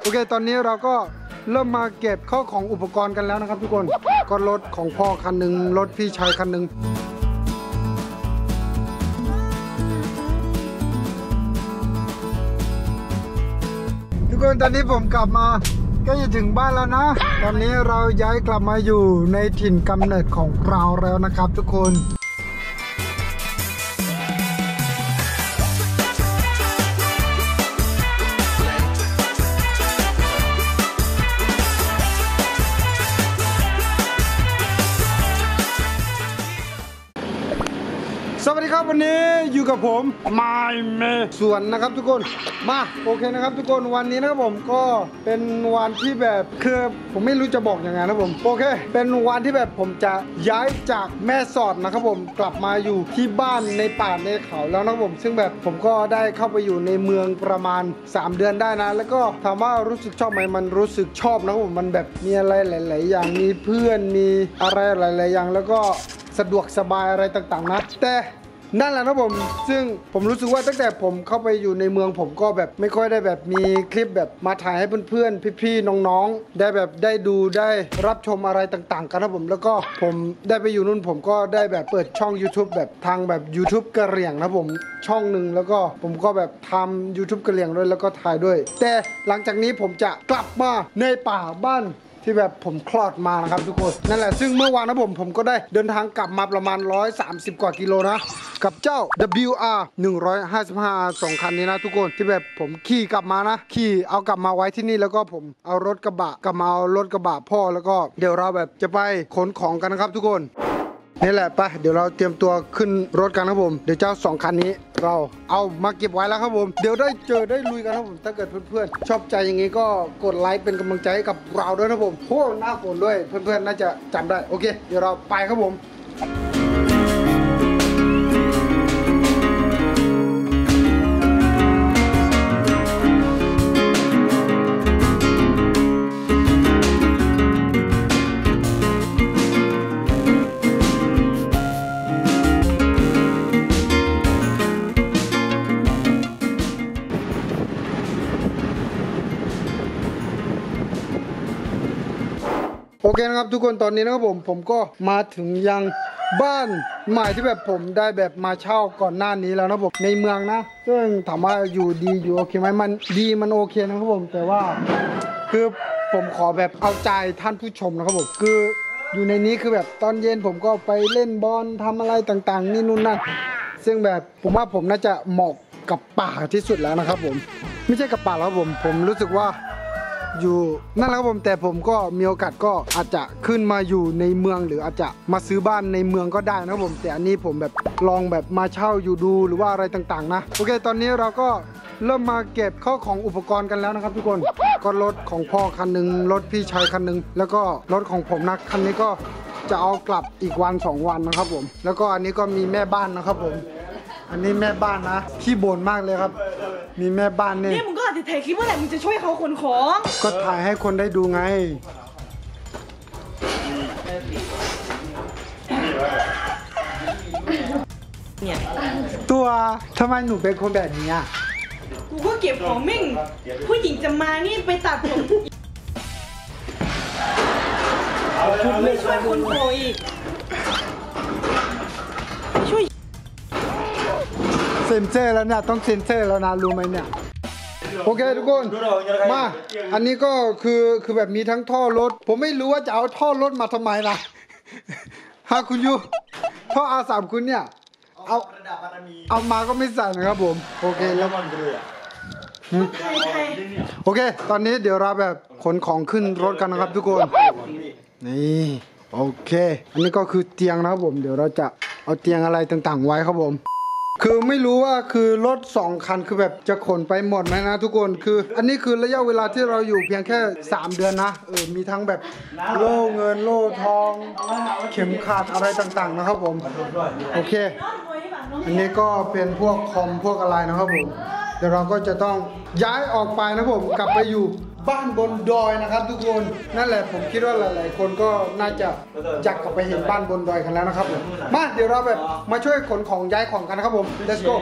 โอเค ตอนนี้เราก็เริ่มมาเก็บข้าวของอุปกรณ์กันแล้วนะครับทุกคน ก็รถของพ่อคันหนึ่งรถพี่ชายคันหนึ่งทุกคนตอนนี้ผมกลับมาก็จะถึงบ้านแล้วนะ ตอนนี้เราย้ายกลับมาอยู่ในถิ่นกำเนิดของเราแล้วนะครับทุกคน วัสดีครับวันนี้อยู่กับผมไมเมส่วนนะครับทุกคนมาโอเคนะครับทุกคนวันนี้นะครับผมก็เป็นวันที่แบบคือผมไม่รู้จะบอกยังไงนะผมโอเค เป็นวันที่แบบผมจะย้ายจากแม่สอดนะครับผมกลับมาอยู่ที่บ้านในป่าในเขาแล้วนะครับผม ซึ่งแบบผมก็ได้เข้าไปอยู่ในเมืองประมาณ 3 เดือนได้นะ แล้วก็ถามว่ารู้สึกชอบไหมมันรู้สึกชอบนะครับผมมันแบบมีอะไรหลาย ๆ อย่างมีเพื่อนมีอะไรหลาย ๆ อย่างแล้วก็สะดวกสบายอะไรต่าง ๆ นะ แต่ นั่นแหละนะผมซึ่งผมรู้สึกว่าตั้งแต่ผมเข้าไปอยู่ในเมืองผมก็แบบไม่ค่อยได้แบบมีคลิปแบบมาถ่ายให้เพื่อนๆ พี่ๆ น้องๆ ได้แบบได้ดูได้รับชมอะไรต่างๆ กันนะผมแล้วก็ผมได้ไปอยู่นู่นผมก็ได้แบบเปิดช่อง YouTube แบบทางแบบ YouTube กระเหรี่ยงนะผมช่องหนึ่งแล้วก็ผมก็แบบทำ YouTube กระเหรี่ยงด้วยแล้วก็ถ่ายด้วย แต่หลังจากนี้ผมจะกลับมาในป่าบ้าน ที่แบบผมคลอดมานะครับทุกคนนั่นแหละซึ่งเมื่อวานนะผมผมก็ได้เดินทางกลับมาประมาณ 130 กว่ากิโลนะ กับเจ้า WR 155สองคันนี้นะทุกคนที่แบบผมขี่กลับมานะ ขี่เอากลับมาไว้ที่นี่แล้วก็ผมเอารถกระบะกลับมาเอารถกระบะพ่อแล้วก็เดี๋ยวเราแบบจะไปขนของกันนะครับทุกคนนี่แหละไปเดี๋ยวเราเตรียมตัวขึ้นรถกันครับผม เดี๋ยวเจ้าสองคันนี้ เราเอามาเก็บไว้แล้วครับผม เดี๋ยวได้เจอได้ลุยกันครับผมถ้าเกิดเพื่อนๆ ชอบใจอย่างนี้ก็กดไลค์เป็นกำลังใจให้กับเราด้วยนะครับผมโอ้หน้าฝนด้วยเพื่อนๆน่าจะจำได้โอเค เดี๋ยวเราไปครับผม เคนะครับทุกคนตอนนี้นะครับผมผมก็มาถึงยังบ้านใหม่ที่แบบผมได้แบบมาเช่าก่อนหน้านี้แล้วนะผมในเมืองนะซึ่งถามว่าอยู่ดีอยู่โอเคไหมมันดีมันโอเคนะครับผมแต่ว่า คือผมขอแบบเอาใจท่านผู้ชมนะครับผมคืออยู่ในนี้คือแบบตอนเย็นผมก็ไปเล่นบอลทำอะไรต่างๆ นี่นู่นนั่นซึ่งแบบผมว่าผมน่าจะเหมาะกับป่าที่สุดแล้วนะครับผม ไม่ใช่กับป่าแล้วผม ผมรู้สึกว่า อยู่นั่นแหละครับผมแต่ผมก็มีโอกาสก็อาจจะขึ้นมาอยู่ในเมืองหรืออาจจะมาซื้อบ้านในเมืองก็ได้นะครับผม แต่อันนี้ผมแบบลองแบบมาเช่าอยู่ดูหรือว่าอะไรต่างๆ นะ โอเค ตอนนี้เราก็เริ่มมาเก็บข้าวของอุปกรณ์กันแล้วนะครับทุกคนก็รถของพ่อคันหนึ่งรถพี่ชายคันหนึ่งแล้วก็รถของผมนะคันนี้ก็จะเอากลับอีกวันสองวันนะครับผม แล้วก็อันนี้ก็มีแม่บ้านนะครับผม อันนี้แม่บ้านนะขี้บ่นมากเลยครับ มีแม่บ้านเนี่ย เนี่ยมึงก็อาจจะถ่ายคลิปว่าแหละมึงจะช่วยเขาขนของก็ถ่ายให้คนได้ดูไง เนี่ย ตัวทำไมหนูเป็นคนแบบนี้อะกูก็เก็บของมิ่ง ผู้หญิงจะมานี่ไปตัดผมไม่ช่วยคนโคอีกไม่ช่วยเซ็นเซอร์แล้วเนี่ยต้องเซ็นเซอร์แล้วนะรู้ไหมเนี่ย โอเคทุกคน มา อันนี้ก็คือคือแบบมีทั้งท่อรถ ผมไม่รู้ว่าจะเอาท่อรถมาทำไมนะฮะคุณยูท่ออาสามคุณเนี่ย เอาเอามาก็ไม่ใส่นะครับผม โอเคแล้วไทยไทยโอเค ตอนนี้เดี๋ยวเราแบบขนของขึ้นรถกันนะครับทุกคน นี่โอเค อันนี้ก็คือเตียงนะครับผม เดี๋ยวเราจะเอาเตียงอะไรต่างๆไว้ครับผม คือไม่รู้ว่าคือรถสองคันคือแบบจะขนไปหมดไหมนะทุกคนคือ อันนี้คือระยะเวลาที่เราอยู่เพียงแค่ 3 เดือนนะเออมีทั้งแบบโล่เงินโล่ทอง เข็มขัดอะไรต่างๆนะครับผมโอเค อันนี้ก็เป็นพวกคอมพวกอะไรนะครับผมเดี๋ยวเราก็จะต้องย้ายออกไปนะครับผมกลับไปอยู่ บ้านบนดอยนะครับทุกคนนั่นแหละผมคิดว่าหลาย ๆ คนก็น่าจะอยากกลับไปเห็นบ้านบนดอยกันแล้วนะครับผมมาเดี๋ยวเราแบบมาช่วยขนของย้ายของกันนะครับผม let's go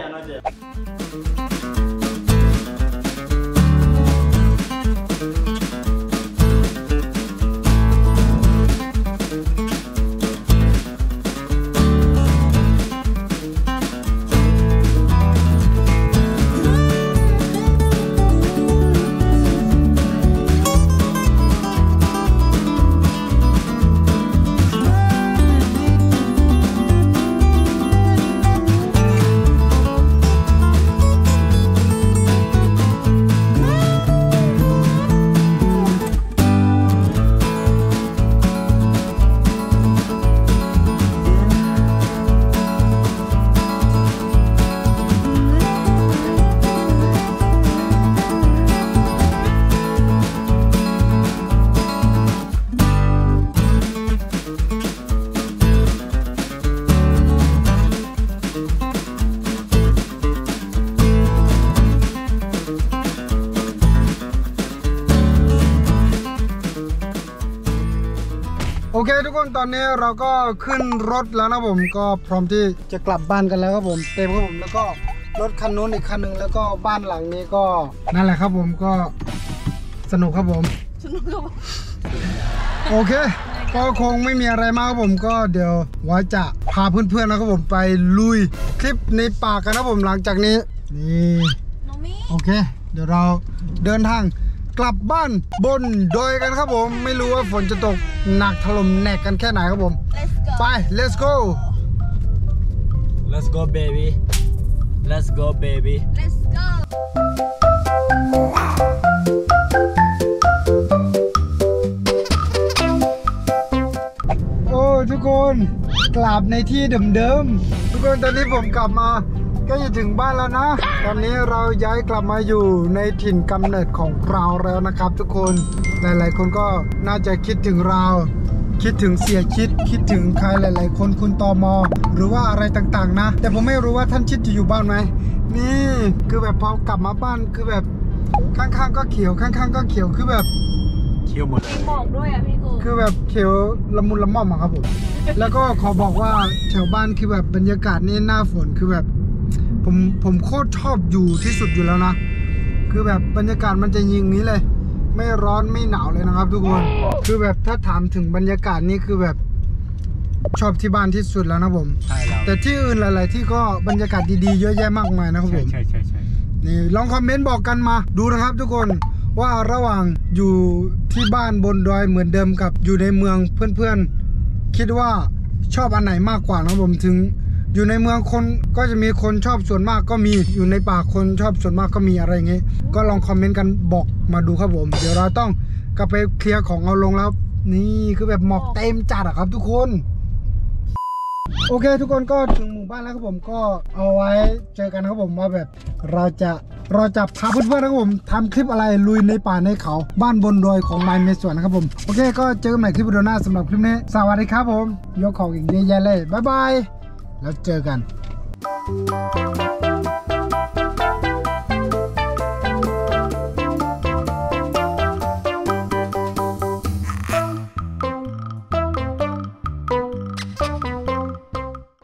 ทุกคนตอนนี้เราก็ขึ้นรถแล้วนะผมก็พร้อมที่จะกลับบ้านกันแล้วครับผมเต็มครับผมแล้วก็รถคันนู้นอีกคันหนึ่งแล้วก็บ้านหลังนี้ก็นั่นแหละครับผมก็สนุกครับผมสนุกกับโอเค ก็คงไม่มีอะไรมากครับผมก็เดี๋ยวว่าจะพาเพื่อนๆนะครับผมไปลุยคลิปในป่ากันนะครับผมหลังจากนี้นี่น้องมี่โอเค เดี๋ยวเราเดินทาง กลับบ้านบนดอยกันครับผม ไม่รู้ว่าฝนจะตกหนักถล่มแหนกกันแค่ไหนครับผม let's go ไป let's go Let's go, baby. Let's go, baby. let's go โอ้ทุกคนกลับในที่เดิมๆทุกคนตอนนี้ผมกลับมา ก็จะถึงบ้านแล้วนะ ตอนนี้เราย้ายกลับมาอยู่ในถิ่นกำเนิดของเราแล้วนะครับ ทุกคนหลาย ๆ คนก็น่าจะคิดถึงเรา คิดถึงเสียคิด คิดถึงใครหลาย ๆ คนคุณตอมอหรือว่าอะไรต่าง ๆ นะ แต่ผมไม่รู้ว่าท่านชิดจะอยู่บ้านไหมนี่คือแบบพอกลับมาบ้านคือแบบข้างๆก็เขียวข้างๆ ก็เขียวคือแบบเที่ยวหมดมีหมอกด้วยอะพี่กูคือแบบเขียวละมุนละม่อมอะครับผม แล้วก็ขอบอกว่าแถวบ้านคือแบบบรรยากาศนี่หน้าฝนคือแบบ ผมผมโคตรชอบอยู่ที่สุดอยู่แล้วนะ คือแบบบรรยากาศมันจะยิงนี้เลย ไม่ร้อนไม่หนาวเลยนะครับ ทุกคน คือแบบถ้าถามถึงบรรยากาศนี่คือแบบชอบที่บ้านที่สุดแล้วนะผม ใช่แล้วแต่ที่อื่นหลาย ๆ ที่ก็บรรยากาศดี ๆ เยอะแยะมากมายนะครับใช่ผม ใช่ใช่ใช่นี่ลองคอมเมนต์บอกกันมาดูนะครับทุกคนว่าระหว่างอยู่ที่บ้านบนดอยเหมือนเดิมกับอยู่ในเมืองเพื่อนๆ คิดว่าชอบอันไหนมากกว่านะครับผมถึง อยู่ในเมืองคนก็จะมีคนชอบส่วนมากก็มีอยู่ในป่าคนชอบส่วนมากก็มีอะไรอย่างงี้ ก็ลองคอมเมนต์กันบอกมาดูครับผม เดี๋ยวเราต้องกลับไปเคลียร์ของเอาลงแล้ว นี่คือแบบหมอกเต็มจัดอะครับทุกคน โอเค ทุกคนก็ถึงหมู่บ้านแล้วครับผมก็เอาไว้เจอกันครับผมว่าแบบเราจะเราจะพาเพื่อนๆนะครับผมทำคลิปอะไรลุยในป่าในเขา บ้านบนดอยของไมเมสวนนะครับผม โอเค ก็เจอกันใหม่คลิปวิดีโอหน้าสำหรับคลิปนี้ สวัสดีครับผม ยกของอีกเยอะแยะเลย บ๊ายบาย แล้วเจอกัน